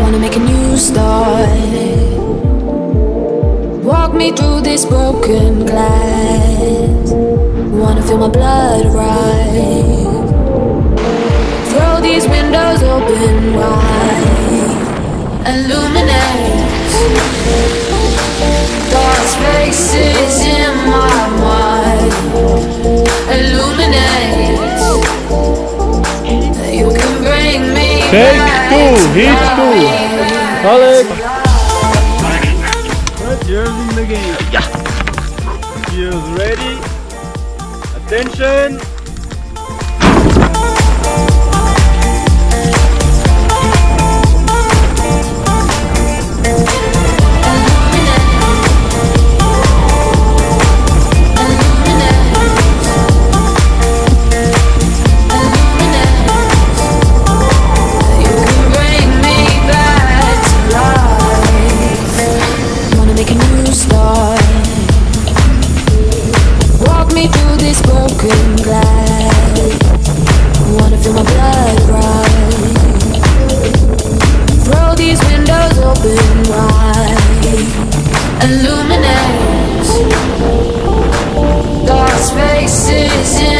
Wanna make a new start. Walk me through this broken glass. Wanna feel my blood rise. Take two, to hit two. Alex. Put yours in the game. Yeah. Yours ready. Attention. Walk me through this broken glass. Wanna feel my blood rise. Throw these windows open wide. Illuminate dark spaces in